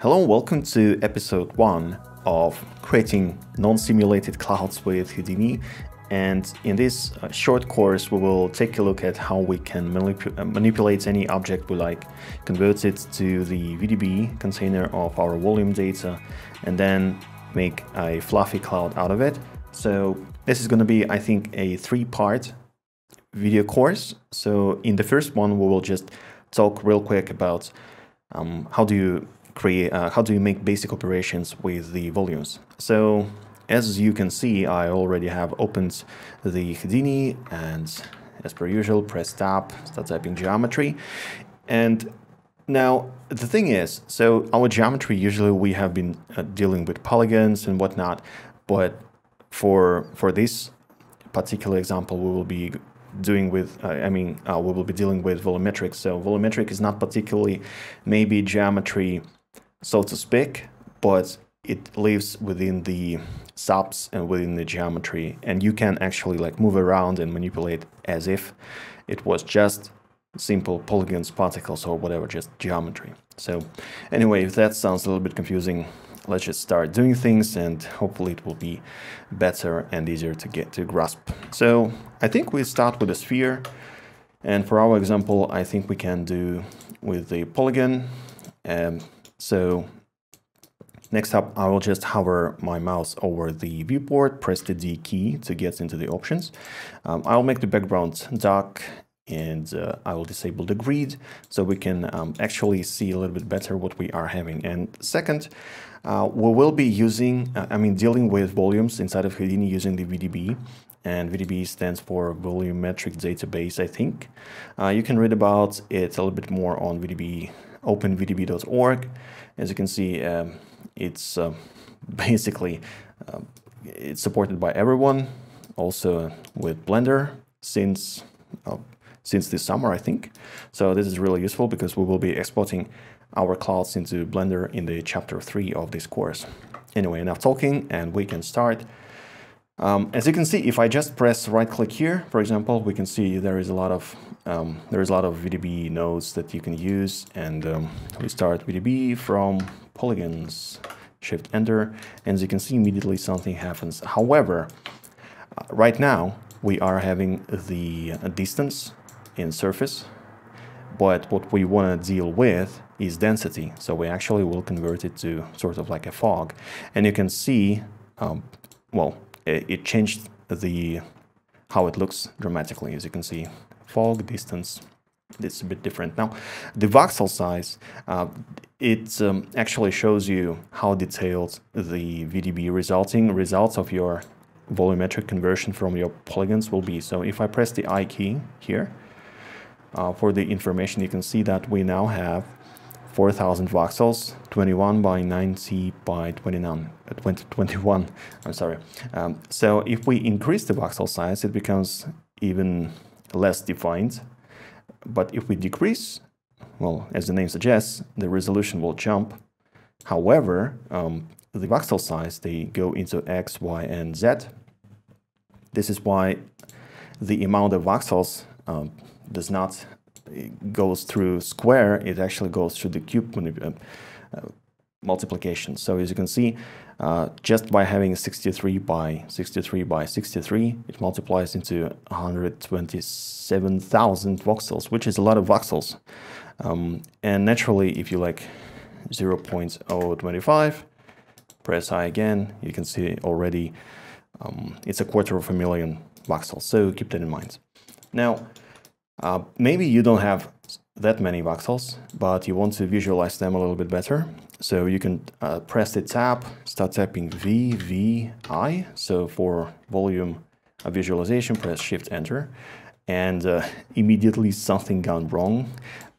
Hello and welcome to episode 1 of creating non-simulated clouds with Houdini and in this uh, short course we will take a look at how we can manip uh, manipulate any object we like, convert it to the VDB container of our volume data and then make a fluffy cloud out of it. So this is going to be I think a three-part video course. So in the first one we will just talk real quick about um, how do you create, uh, how do you make basic operations with the volumes. So as you can see, I already have opened the Houdini and as per usual, press tab, start typing geometry. And now the thing is, so our geometry, usually we have been uh, dealing with polygons and whatnot, but for, for this particular example, we will be doing with, uh, I mean, uh, we will be dealing with volumetric. So volumetric is not particularly maybe geometry so to speak, but it lives within the SOPs and within the geometry and you can actually like move around and manipulate as if it was just simple polygons, particles or whatever, just geometry. So anyway, if that sounds a little bit confusing, let's just start doing things and hopefully it will be better and easier to get to grasp. So I think we start with a sphere and for our example, I think we can do with the polygon. Um, so next up, I will just hover my mouse over the viewport, press the D key to get into the options. Um, I'll make the background dark and uh, I will disable the grid so we can um, actually see a little bit better what we are having. And second, uh, we will be using, uh, I mean, dealing with volumes inside of Houdini using the VDB and VDB stands for Volumetric Database, I think. Uh, you can read about it a little bit more on VDB openvdb.org. As you can see, um, it's uh, basically uh, it's supported by everyone, also with Blender since uh, since this summer, I think. So this is really useful because we will be exporting our clouds into Blender in the chapter 3 of this course. Anyway, enough talking and we can start. Um, as you can see, if I just press right click here, for example, we can see there is a lot of um, there is a lot of VDB nodes that you can use, and um, we start VDB from polygons, Shift Enter, and as you can see, immediately something happens. However, uh, right now we are having the uh, distance in surface, but what we want to deal with is density. So we actually will convert it to sort of like a fog, and you can see, um, well, it changed the how it looks dramatically, as you can see. Fog, distance, it's a bit different. Now, the voxel size, uh, it um, actually shows you how detailed the VDB resulting results of your volumetric conversion from your polygons will be. So if I press the I key here, uh, for the information, you can see that we now have 4000 voxels, 21 by 90 by 29, uh, 20, 21, I'm sorry. Um, so if we increase the voxel size, it becomes even less defined. But if we decrease, well, as the name suggests, the resolution will jump. However, um, the voxel size, they go into X, Y, and Z. This is why the amount of voxels um, does not goes through square, it actually goes through the cube uh, uh, multiplication. So as you can see, uh, just by having 63 by 63 by 63, it multiplies into 127,000 voxels, which is a lot of voxels. Um, and naturally, if you like 0 0.025, press I again, you can see already um, it's a quarter of a million voxels. So keep that in mind. Now, uh, maybe you don't have that many voxels, but you want to visualize them a little bit better. So you can uh, press the tab, start typing VVI. So for volume visualization, press Shift Enter, and uh, immediately something gone wrong.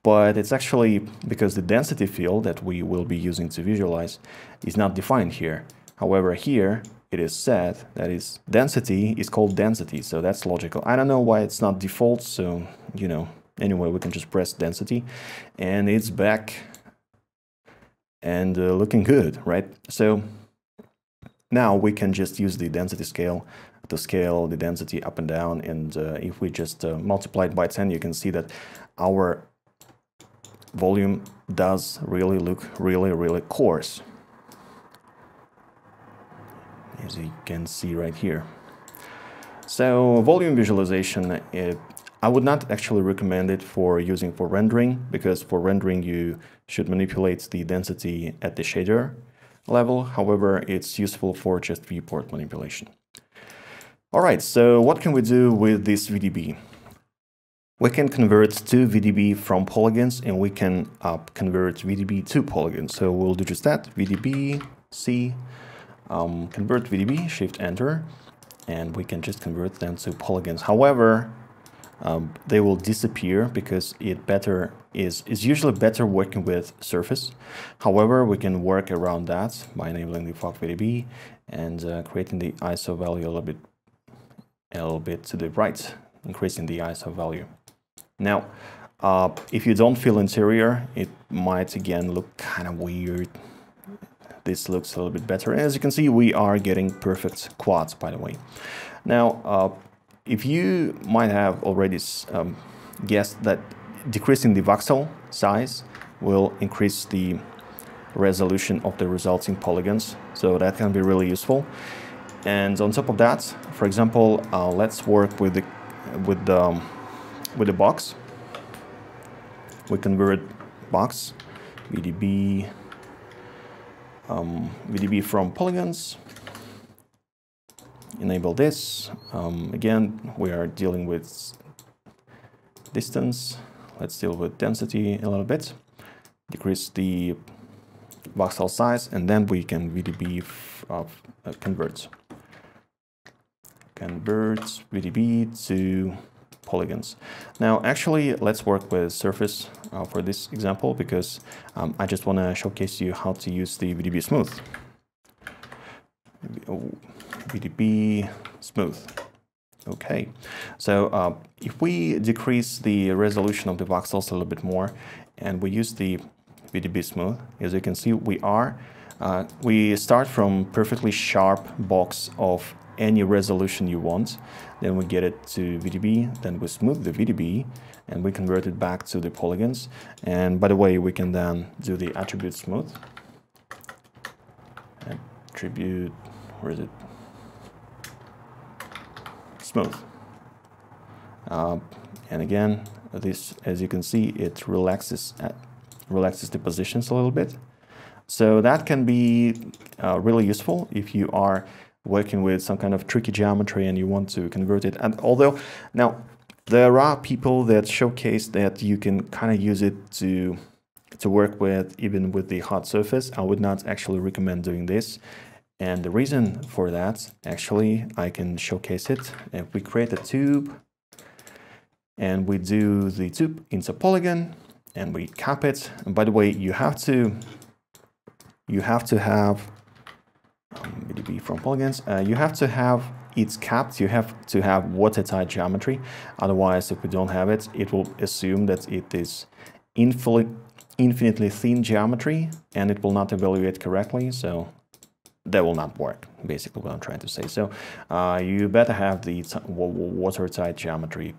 But it's actually because the density field that we will be using to visualize is not defined here. However, here it is said that is density is called density, so that's logical. I don't know why it's not default, so, you know, anyway, we can just press density, and it's back and uh, looking good, right? So now we can just use the density scale to scale the density up and down, and uh, if we just uh, multiply it by 10, you can see that our volume does really look really, really coarse. As you can see right here. So volume visualization, it, I would not actually recommend it for using for rendering because for rendering you should manipulate the density at the shader level. However, it's useful for just viewport manipulation. All right, so what can we do with this VDB? We can convert to VDB from polygons and we can uh, convert VDB to polygons. So we'll do just that, VDB, C, um, convert VDB, Shift Enter, and we can just convert them to polygons. However, um, they will disappear because it better is is usually better working with surface. However, we can work around that by enabling the fog VDB and uh, creating the ISO value a little bit a little bit to the right, increasing the ISO value. Now, uh, if you don't fill interior, it might again look kind of weird. This looks a little bit better. As you can see, we are getting perfect quads, by the way. Now, uh, if you might have already um, guessed that decreasing the voxel size will increase the resolution of the resulting polygons, so that can be really useful. And on top of that, for example, uh, let's work with the with the um, with the box. We convert box VDB um, VDB from polygons. Enable this. Um, again, we are dealing with distance. Let's deal with density a little bit. Decrease the voxel size, and then we can VDB uh, convert. Convert VDB to polygons. Now, actually, let's work with surface uh, for this example because um, I just want to showcase you how to use the VDB smooth. VDB smooth. Okay, so uh, if we decrease the resolution of the voxels a little bit more and we use the VDB smooth, as you can see, we are, uh, we start from perfectly sharp box of any resolution you want. Then we get it to VDB, then we smooth the VDB, and we convert it back to the polygons. And by the way, we can then do the attribute smooth. Attribute, where is it? Smooth. Uh, and again, this, as you can see, it relaxes, uh, relaxes the positions a little bit. So that can be uh, really useful if you are working with some kind of tricky geometry and you want to convert it. And although now there are people that showcase that you can kind of use it to to work with even with the hard surface. I would not actually recommend doing this. And the reason for that, actually, I can showcase it. If we create a tube and we do the tube into polygon and we cap it. And by the way, you have to you have to have um, VDB from polygons. Uh, you have to have it capped. You have to have watertight geometry. Otherwise, if we don't have it, it will assume that it is infinitely thin geometry and it will not evaluate correctly. So that will not work, basically what I'm trying to say. So uh, you better have the watertight geometry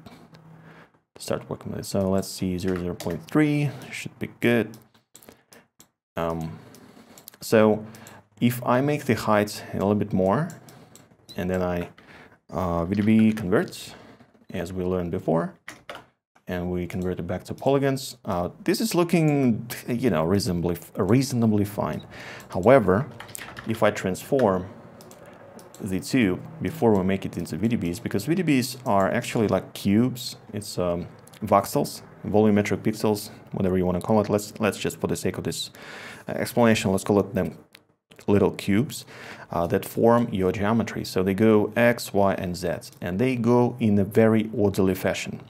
to start working with it. So let's see, 0, 0 0.3 should be good. Um, so if I make the height a little bit more, and then I uh, VDB converts, as we learned before, and we convert it back to polygons, uh, this is looking, you know, reasonably, reasonably fine. However, if I transform the two before we make it into VDBs, because VDBs are actually like cubes, it's um, voxels, volumetric pixels, whatever you want to call it. Let's let's just for the sake of this uh, explanation, let's call it them little cubes uh, that form your geometry. So they go X, Y, and Z, and they go in a very orderly fashion.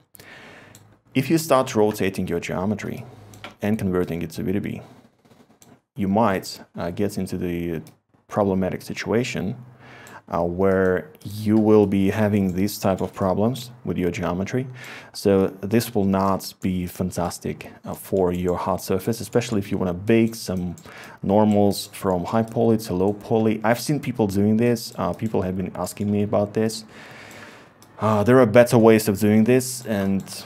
If you start rotating your geometry and converting it to VDB, you might uh, get into the problematic situation uh, where you will be having these type of problems with your geometry. So this will not be fantastic uh, for your hard surface, especially if you want to bake some normals from high poly to low poly. I've seen people doing this. Uh, people have been asking me about this. Uh, there are better ways of doing this and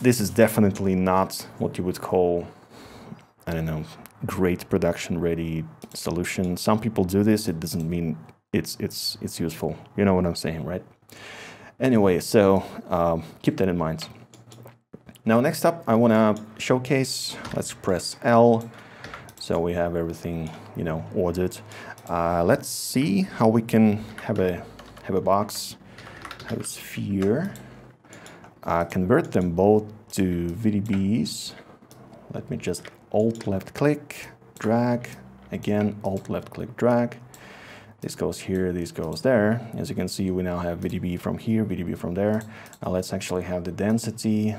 this is definitely not what you would call, I don't know, great production ready solution. Some people do this. It doesn't mean it's it's it's useful. You know what I'm saying, right? Anyway, so um, keep that in mind. Now, next up, I want to showcase. Let's press L. So we have everything, you know, ordered. Uh, let's see how we can have a have a box, have a sphere. Uh, convert them both to VDBs. Let me just Alt left click, drag. Again, Alt left click, drag. This goes here, this goes there. As you can see, we now have VDB from here, VDB from there. Now let's actually have the density.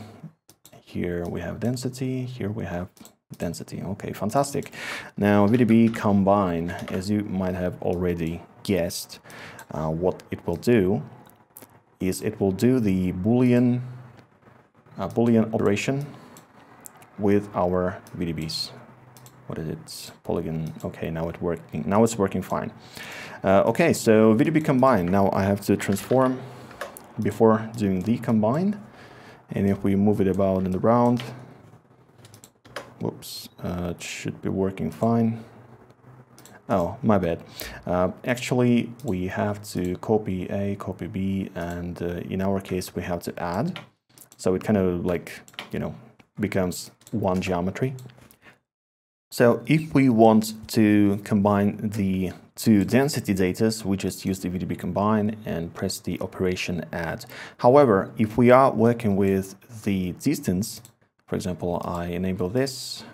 Here we have density, here we have density. Okay, fantastic. Now VDB combine, as you might have already guessed, uh, what it will do is it will do the Boolean, uh, Boolean operation with our VDBs what is it? Polygon. Okay, now it's working. Now it's working fine. Uh, okay, so VDB combine. Now I have to transform before doing the combine. And if we move it about and around, whoops, uh, it should be working fine. Oh, my bad. Uh, actually, we have to copy A, copy B, and uh, in our case, we have to add. So it kind of like, you know, becomes one geometry. So if we want to combine the two density datas, we just use the VDB combine and press the operation add. However, if we are working with the distance, for example, I enable this,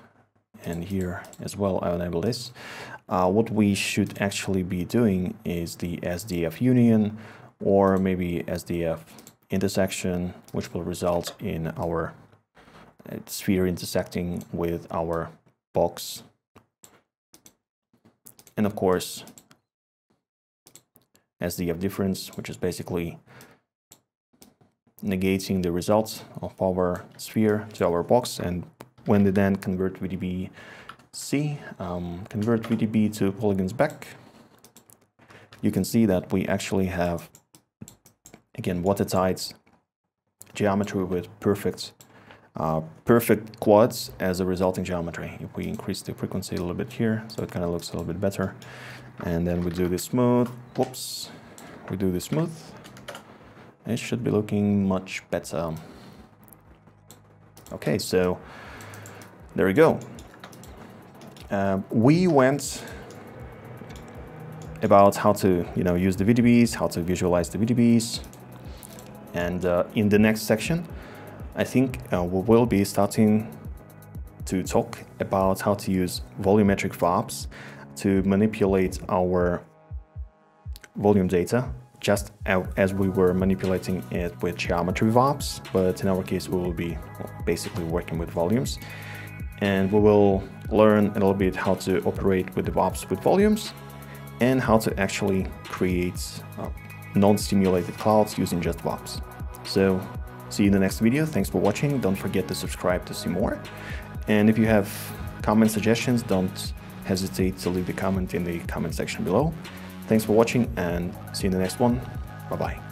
and here as well I enable this, uh, what we should actually be doing is the SDF union or maybe SDF intersection, which will result in our uh, sphere intersecting with our box. And of course, SDF difference, which is basically negating the results of our sphere to our box. And when they then convert VDB C, um, convert VDB to polygons back, you can see that we actually have, again, watertight geometry with perfect uh, perfect quads as a resulting geometry. If we increase the frequency a little bit here, so it kind of looks a little bit better. And then we do the smooth, whoops, we do the smooth. It should be looking much better. Okay, so there we go. Uh, we went about how to you know use the VDBs, how to visualize the VDBs, and uh, in the next section I think uh, we will be starting to talk about how to use volumetric VOPs to manipulate our volume data just as we were manipulating it with geometry VOPs, but in our case we will be basically working with volumes. And we will learn a little bit how to operate with the VOPs with volumes and how to actually create uh, non-simulated clouds using just VOPs. So See you in the next video. Thanks for watching. Don't forget to subscribe to see more. And if you have comment suggestions, don't hesitate to leave the comment in the comment section below. Thanks for watching and see you in the next one. Bye-bye.